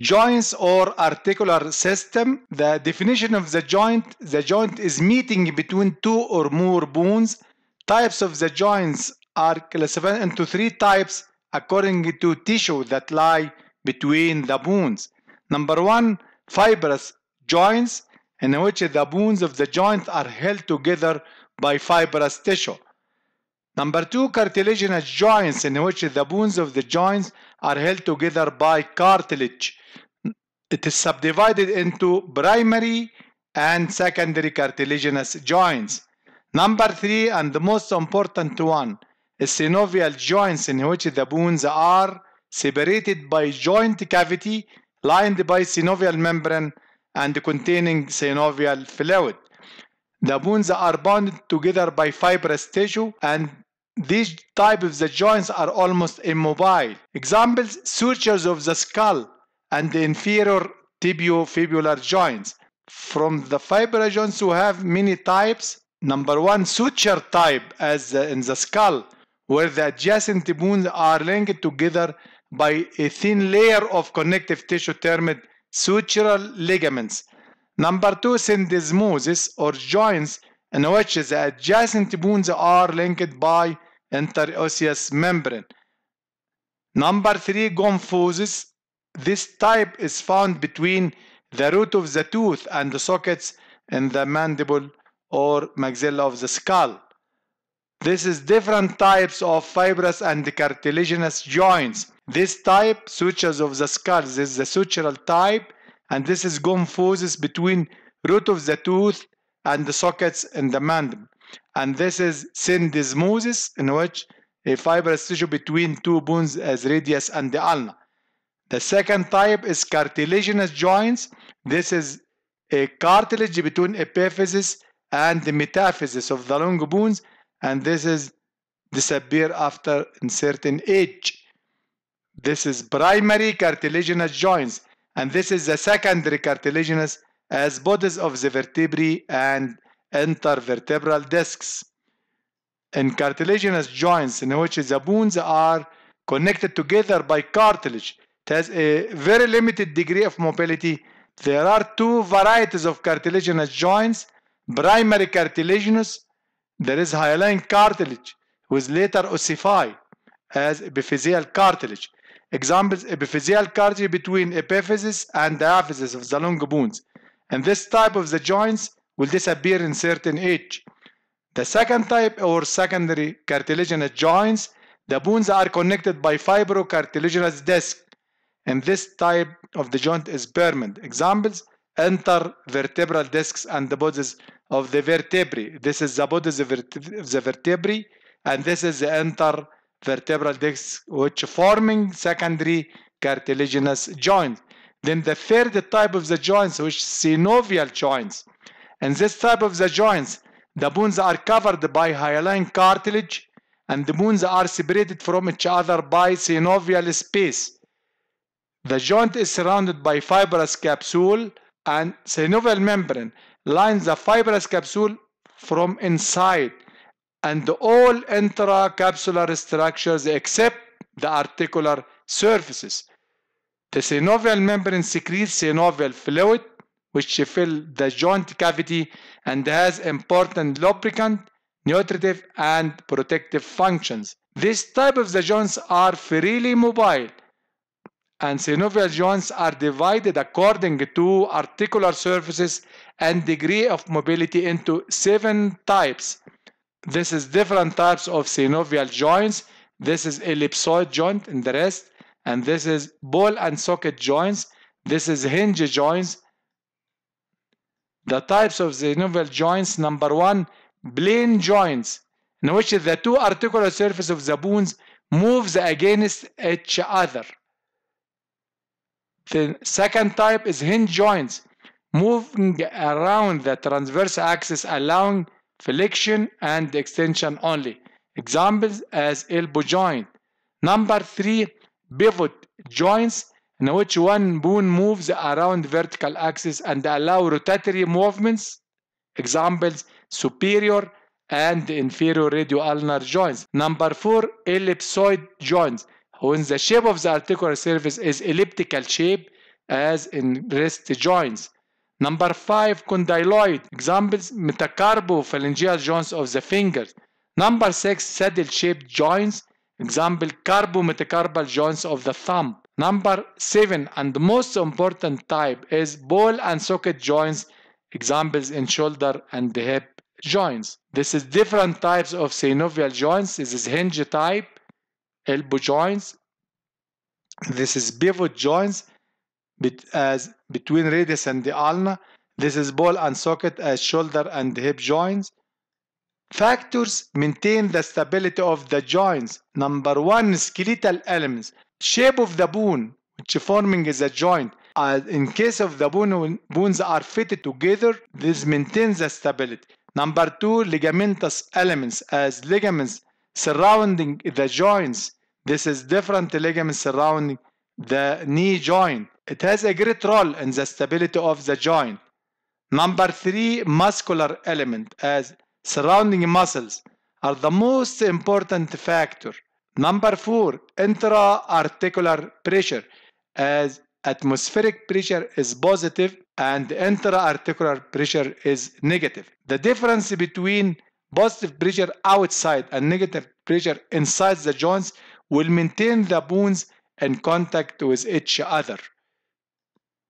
Joints or articular system. The definition of the joint. The joint is meeting between two or more bones. Types of the joints are classified into three types according to tissue that lie between the bones. Number one, fibrous joints in which the bones of the joint are held together by fibrous tissue. Number two, cartilaginous joints in which the bones of the joints are held together by cartilage. It is subdivided into primary and secondary cartilaginous joints. Number three, and the most important one, is synovial joints in which the bones are separated by joint cavity lined by synovial membrane and containing synovial fluid. The bones are bound together by fibrous tissue and these type of the joints are almost immobile. Examples, sutures of the skull and the inferior tibiofibular joints. From the fibrous joints we have many types. Number one, suture type as in the skull where the adjacent bones are linked together by a thin layer of connective tissue termed sutural ligaments. Number two, syndesmosis or joints in which the adjacent bones are linked by interosseous membrane. Number three, gomphosis. This type is found between the root of the tooth and the sockets in the mandible or maxilla of the skull. This is different types of fibrous and cartilaginous joints. This type, sutures of the skull, this is the sutural type, and this is gomphosis between root of the tooth and the sockets in the mandible. And this is syndesmosis, in which a fibrous tissue between two bones as radius and the ulna. The second type is cartilaginous joints. This is a cartilage between epiphysis and the metaphysis of the long bones, and this is disappear after a certain age. This is primary cartilaginous joints, and this is the secondary cartilaginous as bodies of the vertebrae and intervertebral discs. In cartilaginous joints, in which the bones are connected together by cartilage, it has a very limited degree of mobility. There are two varieties of cartilaginous joints. Primary cartilaginous, there is hyaline cartilage, with later ossify as epiphyseal cartilage. Examples, epiphyseal cartilage between epiphysis and diaphysis of the long bones. And this type of the joints will disappear in certain age. The second type or secondary cartilaginous joints, the bones are connected by fibrocartilaginous disc. And this type of the joint is permanent. Examples, intervertebral discs and the bodies of the vertebrae. This is the bodies of the vertebrae, and this is the intervertebral disc which forming secondary cartilaginous joints. Then the third type of the joints, which is synovial joints. And this type of the joints, the bones are covered by hyaline cartilage, and the bones are separated from each other by synovial space. The joint is surrounded by fibrous capsule, and synovial membrane lines the fibrous capsule from inside and all intracapsular structures except the articular surfaces. The synovial membrane secretes synovial fluid which fill the joint cavity and has important lubricant, nutritive and protective functions. This type of the joints are freely mobile and synovial joints are divided according to articular surfaces and degree of mobility into seven types. This is different types of synovial joints. This is ellipsoid joint and the rest. And this is ball and socket joints. This is hinge joints. The types of synovial joints, number one, plane joints, in which the two articular surfaces of the bones moves against each other. The second type is hinge joints, moving around the transverse axis allowing flexion and extension only. Examples as elbow joint. Number three, pivot joints in which one bone moves around vertical axis and allow rotatory movements. Examples superior and inferior radioulnar joints. Number four, ellipsoid joints when the shape of the articular surface is elliptical shape, as in wrist joints. Number five, condyloid. Examples, metacarpophalangeal joints of the fingers. Number six, saddle-shaped joints. Example, carpometacarpal joints of the thumb. Number seven, and most important type is ball and socket joints. Examples in shoulder and hip joints. This is different types of synovial joints. This is hinge type, elbow joints. This is pivot joints as between radius and the ulna. This is ball and socket as shoulder and hip joints. Factors maintain the stability of the joints. Number one, skeletal elements. Shape of the bone, which forming is a joint. Uh, in case of the bone, bones are fitted together, this maintains the stability. Number two, ligamentous elements as ligaments surrounding the joints. This is different ligaments surrounding the knee joint. It has a great role in the stability of the joint. Number three, muscular element as surrounding muscles are the most important factor. Number four, intra-articular pressure as atmospheric pressure is positive and intra-articular pressure is negative. The difference between positive pressure outside and negative pressure inside the joints will maintain the bones in contact with each other.